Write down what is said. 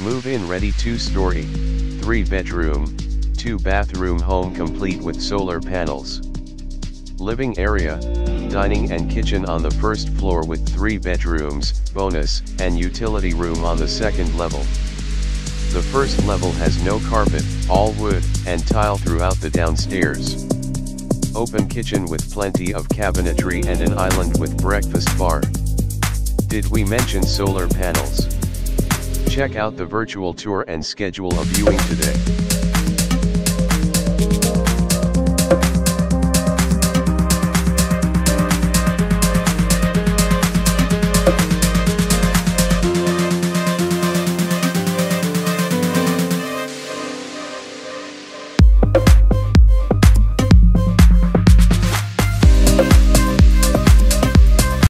Move-in ready 2-story, 3-bedroom, 2-bathroom home complete with solar panels. Living area, dining and kitchen on the first floor with 3 bedrooms, bonus, and utility room on the second level. The first level has no carpet, all wood, and tile throughout the downstairs. Open kitchen with plenty of cabinetry and an island with breakfast bar. Did we mention solar panels? Check out the virtual tour and schedule a viewing today.